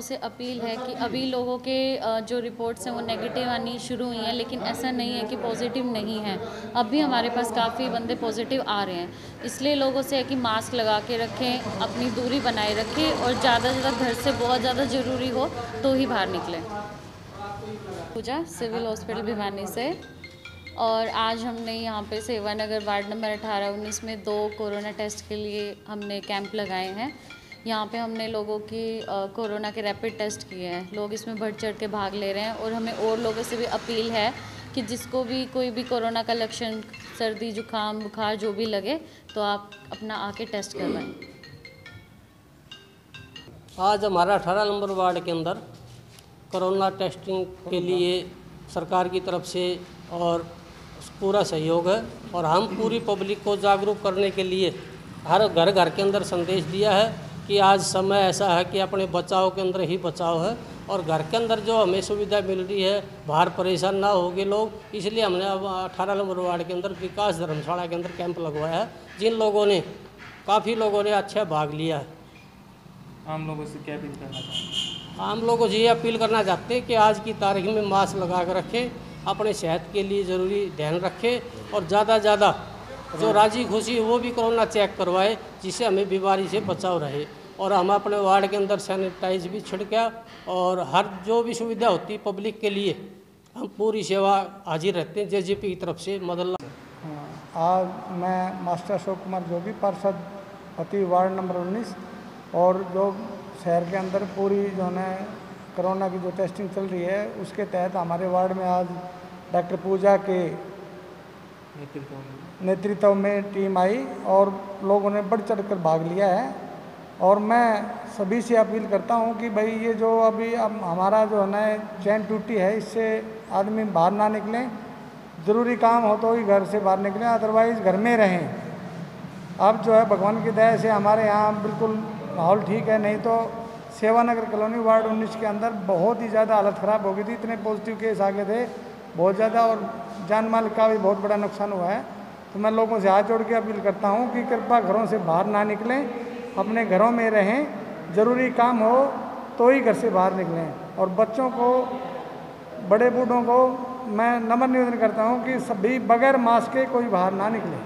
से अपील है कि अभी लोगों के जो रिपोर्ट्स हैं वो नेगेटिव आनी शुरू हुई हैं, लेकिन ऐसा नहीं है कि पॉजिटिव नहीं है। अब भी हमारे पास काफ़ी बंदे पॉजिटिव आ रहे हैं। इसलिए लोगों से है कि मास्क लगा के रखें, अपनी दूरी बनाए रखें और ज़्यादा से ज़्यादा घर से बहुत ज़्यादा ज़रूरी हो तो ही बाहर निकलें। पूजा सिविल हॉस्पिटल भिवानी से। और आज हमने यहाँ पे सेवानगर वार्ड नंबर 18 19 में दो कोरोना टेस्ट के लिए हमने कैंप लगाए हैं। यहाँ पे हमने लोगों की कोरोना के रैपिड टेस्ट किए हैं। लोग इसमें बढ़ चढ़ के भाग ले रहे हैं और हमें और लोगों से भी अपील है कि जिसको भी कोई भी कोरोना का लक्षण, सर्दी, जुकाम, बुखार जो भी लगे तो आप अपना आके टेस्ट करवाएँ। आज हमारा अठारह नंबर वार्ड के अंदर कोरोना टेस्टिंग के लिए सरकार की तरफ़ से और पूरा सहयोग है और हम पूरी पब्लिक को जागरूक करने के लिए हर घर घर के अंदर संदेश दिया है। कि आज समय ऐसा है कि अपने बचाव के अंदर ही बचाव है और घर के अंदर जो हमें सुविधा मिल रही है बाहर परेशान ना होगे लोग इसलिए हमने अब अठारह नंबर वार्ड के अंदर विकास धर्मशाला के अंदर कैंप लगवाया है जिन लोगों ने काफ़ी लोगों ने अच्छा भाग लिया है। आम लोगों से क्या अपील करना चाहेंगे? हम लोगों से ये अपील करना चाहते हैं कि आज की तारीख में मास्क लगा कर रखें अपने सेहत के लिए ज़रूरी ध्यान रखें और ज़्यादा ज़्यादा जो राज़ी खुशी है वो भी कोरोना चेक करवाए जिससे हमें बीमारी से बचाव रहे। और हम अपने वार्ड के अंदर सैनिटाइज भी छिड़का और हर जो भी सुविधा होती पब्लिक के लिए हम पूरी सेवा हाजिर रहते हैं जे की तरफ़ से मदन हाँ, आज मैं मास्टर अशोक कुमार जोगी पार्षद पति वार्ड नंबर 19 और जो शहर के अंदर पूरी जो है कोरोना की जो टेस्टिंग चल रही है उसके तहत हमारे वार्ड में आज डॉक्टर पूजा के नेतृत्व में टीम आई और लोगों ने बढ़ चढ़ कर भाग लिया है। और मैं सभी से अपील करता हूँ कि भाई ये जो अभी अब हमारा जो है ना, चैन टूटी है, इससे आदमी बाहर ना निकलें। ज़रूरी काम हो तो ही घर से बाहर निकलें अदरवाइज़ घर में रहें। अब जो है, भगवान की दया से हमारे यहाँ बिल्कुल माहौल ठीक है, नहीं तो सेवानगर कॉलोनी वार्ड उन्नीस के अंदर बहुत ही ज़्यादा हालत ख़राब हो गई थी। इतने पॉजिटिव केस आ गए थे। बहुत ज़्यादा और जान माल का भी बहुत बड़ा नुकसान हुआ है। तो मैं लोगों से हाथ जोड़ के अपील करता हूँ कि कृपा घरों से बाहर ना निकलें, अपने घरों में रहें, ज़रूरी काम हो तो ही घर से बाहर निकलें। और बच्चों को, बड़े बूढ़ों को मैं नम्र निवेदन करता हूँ कि सभी बगैर मास्क के कोई बाहर ना निकले।